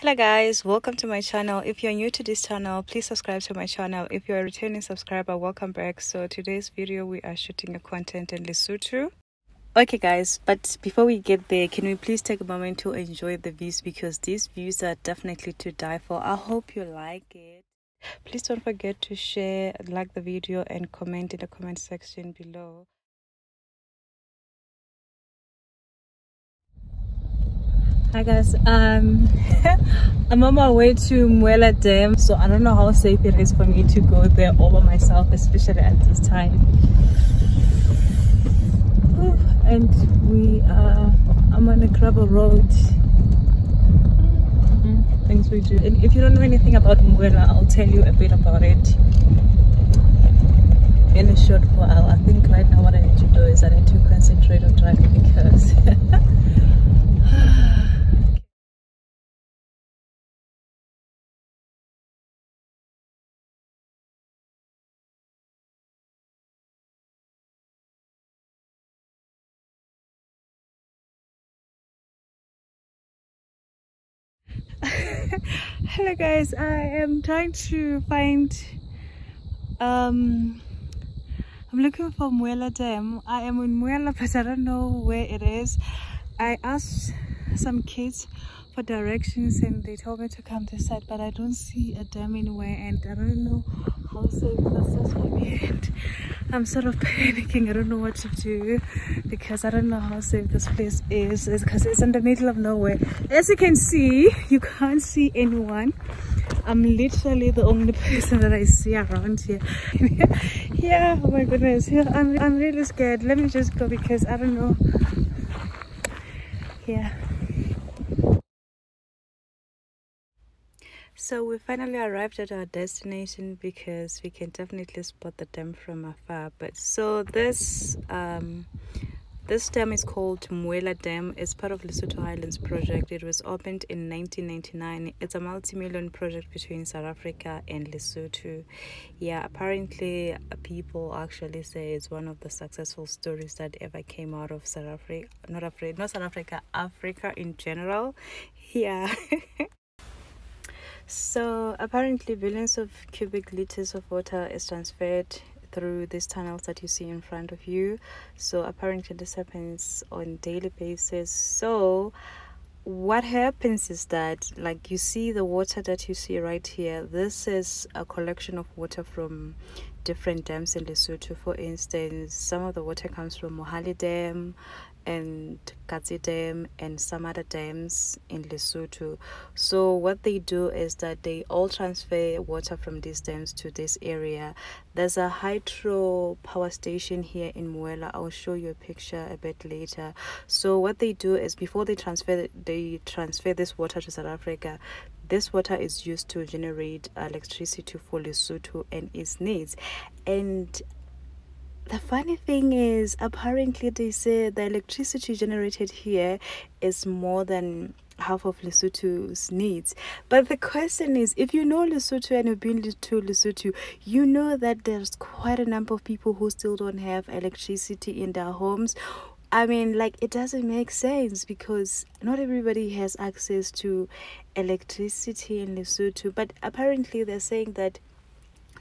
hello guys welcome to my channel. If you're new to this channel please subscribe to my channel. If you're a returning subscriber welcome back. So today's video we are shooting a content in lesotho. Okay guys but before we get there can we please take a moment to enjoy the views? Because these views are definitely to die for. I hope you like it. Please don't forget to share like the video and comment in the comment section below Hi guys, um, I'm on my way to Muela Dam, so I don't know how safe it is for me to go there all by myself, especially at this time. And we are, I'm on a gravel road. Mm-hmm. Things we do. And if you don't know anything about Muela, I'll tell you a bit about it in a short while. I think right now what I need to do is I need to concentrate on driving because hello guys. I am trying to find um i'm looking for Muela Dam. I am in Muela but i don't know where it is. I asked some kids directions and they told me to come this side but i don't see a dam anywhere and i don't know how safe this is for me. And i'm sort of panicking. I don't know what to do because i don't know how safe this place is. Because it's in the middle of nowhere. As you can see you can't see anyone. I'm literally the only person that i see around here. Yeah oh my goodness. Yeah i'm, I'm really scared. Let me just go because i don't know. Yeah so we finally arrived at our destination because we can definitely spot the dam from afar but so this um this dam is called Muela Dam. It's part of Lesotho Highlands project. It was opened in 1999. It's a multi-million project between South Africa and Lesotho. Yeah, apparently people actually say it's one of the successful stories that ever came out of South Africa. Not Africa, not South Africa, Africa in general. Yeah. So apparently billions of cubic liters of water is transferred through these tunnels that you see in front of you. So apparently this happens on daily basis. So what happens is that like you see the water that you see right here this is a collection of water from different dams in lesotho for instance some of the water comes from Mohale dam and Katse Dam and some other dams in Lesotho. So what they do is that they all transfer water from these dams to this area. There's a hydro power station here in Muela. I'll show you a picture a bit later. So what they do is before they transfer they transfer this water to South Africa, this water is used to generate electricity for Lesotho and its needs. And the funny thing is apparently they say the electricity generated here is more than half of Lesotho's needs. But the question is, if you know Lesotho and you've been to Lesotho, you know that there's quite a number of people who still don't have electricity in their homes. I mean, like, it doesn't make sense because not everybody has access to electricity in Lesotho. But apparently, they're saying that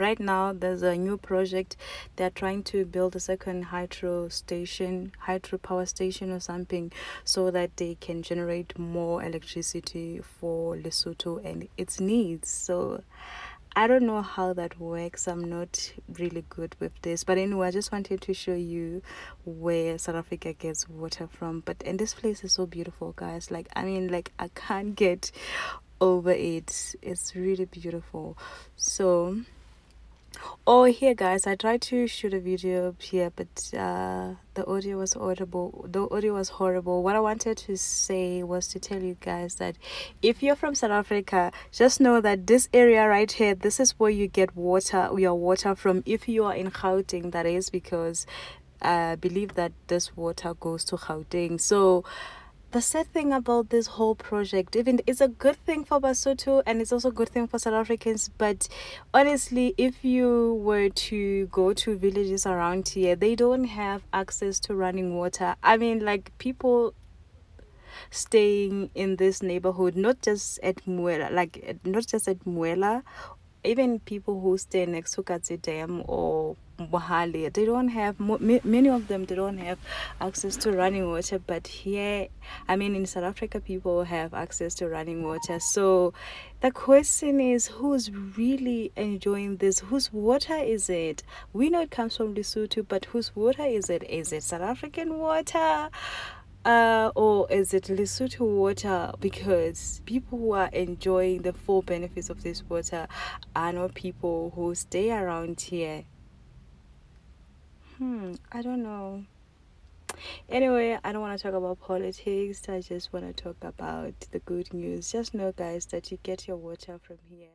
right now there's a new project they're trying to build a second hydro station hydro power station or something so that they can generate more electricity for lesotho and its needs so I don't know how that works. I'm not really good with this. But anyway, I just wanted to show you where South Africa gets water from. But and this place is so beautiful, guys. Like I mean, like I can't get over it. It's really beautiful. So oh here guys. I tried to shoot a video here but uh, the audio was audible. The audio was horrible. What i wanted to say was to tell you guys that if you're from south africa just know that this area right here this is where you get water your water from. If you are in gauteng that is because i believe that this water goes to gauteng. So the sad thing about this whole project even it's a good thing for Basotho and it's also a good thing for South Africans but honestly if you were to go to villages around here they don't have access to running water. I mean like people staying in this neighborhood not just at Muela like not just at Muela even people who stay next to Katse Dam or Mohale, they don't have many of them they don't have access to running water but here i mean in south africa people have access to running water. So the question is who's really enjoying this? Whose water is it? We know it comes from lesotho but whose water is it? Is it south african water uh, or is it Lesotho water? Because people who are enjoying the full benefits of this water are not people who stay around here. Hmm, I don't know. Anyway, I don't want to talk about politics. I just want to talk about the good news. Just know, guys, that you get your water from here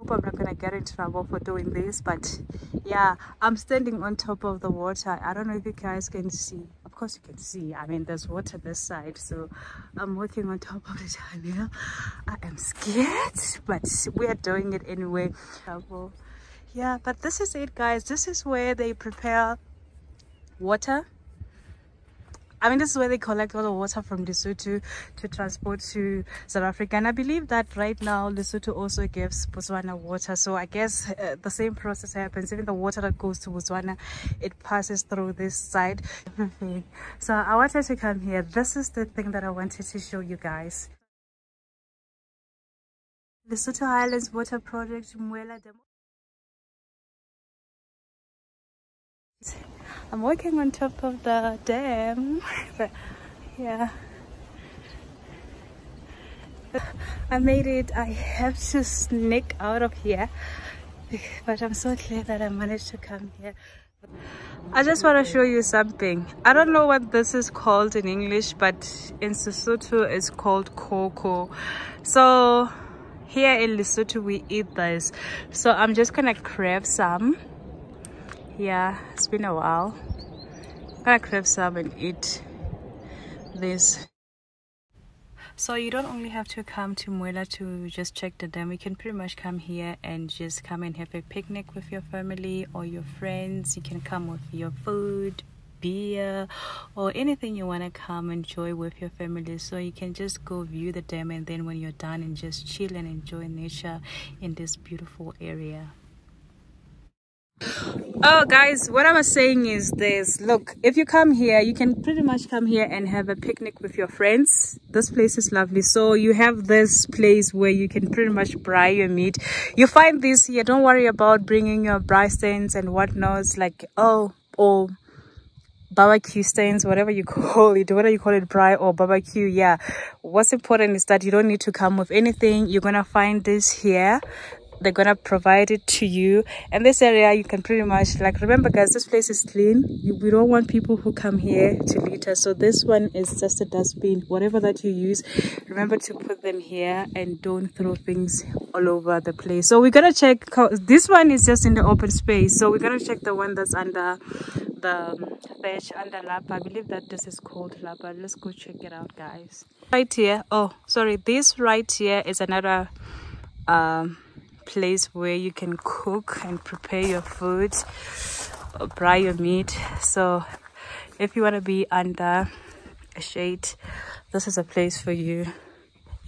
hope I'm not gonna get in trouble for doing this but yeah I'm standing on top of the water. I don't know if you guys can see. Of course you can see. I mean there's water this side so I'm walking on top of the tunnel. I am scared but we are doing it anyway. Yeah but this is it guys. This is where they prepare water I mean, this is where they collect all the water from Lesotho to transport to South Africa. And I believe that right now Lesotho also gives Botswana water. So I guess uh, the same process happens. Even the water that goes to Botswana, it passes through this side. so I wanted to come here. This is the thing that I wanted to show you guys. Lesotho Highlands Water Project, Muela Demo. I'm walking on top of the dam but yeah. I made it. I have to sneak out of here but I'm so glad that I managed to come here. I just want to show you something. I don't know what this is called in English but in Sesotho it's called cocoa. So here in Lesotho we eat this. So I'm just gonna grab some yeah it's been a while. I'm gonna grab some and eat this. So you don't only have to come to Muela to just check the dam. You can pretty much come here and just come and have a picnic with your family or your friends. You can come with your food beer or anything you want to come enjoy with your family. So you can just go view the dam and then when you're done and just chill and enjoy nature in this beautiful area oh guys what i was saying is this. Look if you come here you can pretty much come here and have a picnic with your friends. This place is lovely. So you have this place where you can pretty much braai your meat. You find this here. Don't worry about bringing your braai stands and whatnot like oh or barbecue stains whatever you call it whether you call it braai or barbecue yeah. What's important is that you don't need to come with anything. You're gonna find this here they're gonna provide it to you. And this area you can pretty much like remember guys this place is clean. You, we don't want people who come here to litter so this one is just a dustbin. Whatever that you use remember to put them here and don't throw things all over the place. So we're gonna check this one is just in the open space. So we're gonna check the one that's under the bench under lapa. I believe that this is called lapa. Let's go check it out guys. Right here. Oh sorry. This right here is another um place where you can cook and prepare your food or braai your meat. So if you want to be under a shade this is a place for you.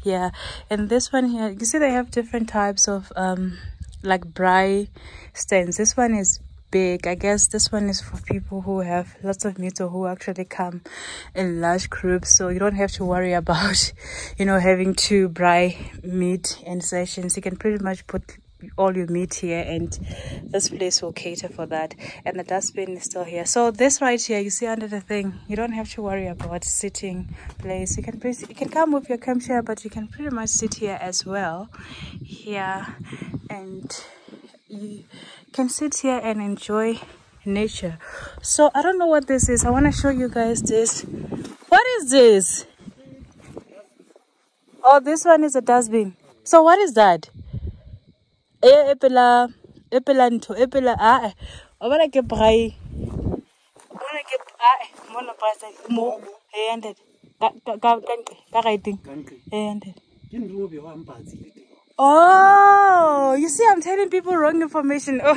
Yeah and this one here you see they have different types of um like braai stands. This one is big. I guess this one is for people who have lots of meat or who actually come in large groups. So you don't have to worry about you know having to braai meat in sessions. You can pretty much put all your meat here and this place will cater for that. And the dustbin is still here. So this right here you see under the thing you don't have to worry about sitting place. You can you can come with your camp chair but you can pretty much sit here as well. Here and you can sit here and enjoy nature. So i don't know what this is. I want to show you guys this. What is this? Oh this one is a dustbin. So what is that? Epela epela ntho epela a o bona ke braai. Bona ke a mona pasa mo e ended. Ka ka ka ka ka writing. Ended. Oh, I'm telling people wrong information.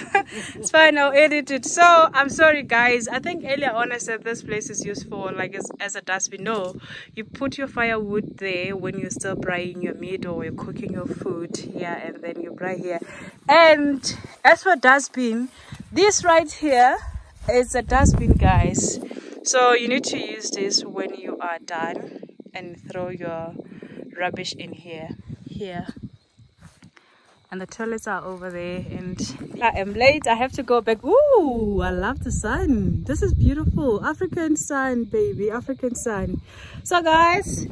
It's fine. I'll edit it. So I'm sorry, guys. I think earlier on I said this place is used for like as, as a dustbin. No, you put your firewood there when you're still frying your meat or you're cooking your food. here, and then you fry here. And as for dustbin, this right here is a dustbin, guys. So you need to use this when you are done and throw your rubbish in here. Here and the toilets are over there and I am late. I have to go back. Ooh, I love the sun. This is beautiful. African sun baby. African sun. So guys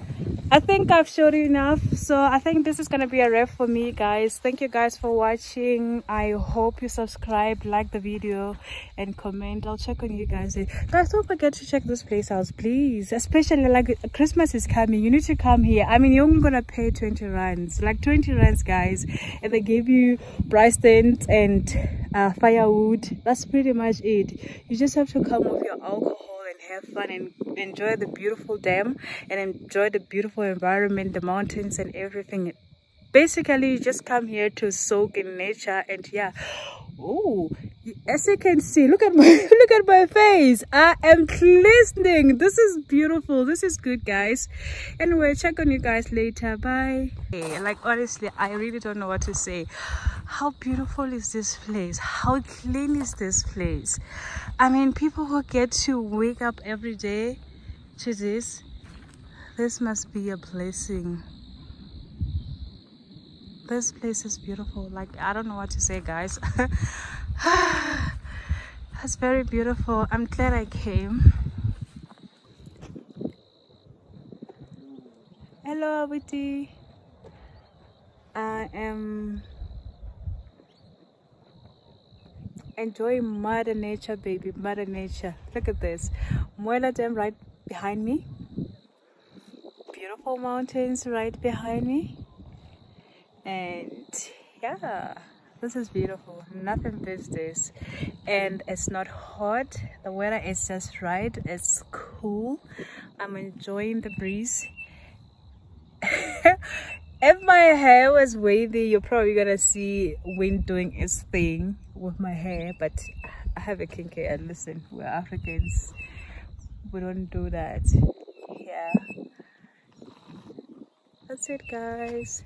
I think I've showed you enough so I think this is gonna be a wrap for me guys. Thank you guys for watching. I hope you subscribe like the video and comment. I'll check on you guys. Guys don't forget to check this place out please. Especially like Christmas is coming. You need to come here. I mean you're only gonna pay 20 rands. Like 20 rands guys. And they give you braai stands and uh, firewood. That's pretty much it. You just have to come with your alcohol have fun and enjoy the beautiful dam and enjoy the beautiful environment the mountains and everything. Basically you just come here to soak in nature and yeah oh as you can see look at my look at my face. I am glistening. This is beautiful. This is good guys. Anyway check on you guys later. Bye. Like honestly i really don't know what to say. How beautiful is this place? How clean is this place? I mean people who get to wake up every day to this this must be a blessing this place is beautiful. Like i don't know what to say guys. That's very beautiful. I'm glad i came. Hello Abiti. i am enjoying mother nature baby. Mother nature. Look at this. Muela Dam right behind me. Beautiful mountains right behind me and yeah this is beautiful. Nothing beats this. And it's not hot. The weather is just right. It's cool. I'm enjoying the breeze. If my hair was wavy you're probably gonna see wind doing its thing with my hair but i have a kinky and listen we're africans. We don't do that. Yeah. That's it guys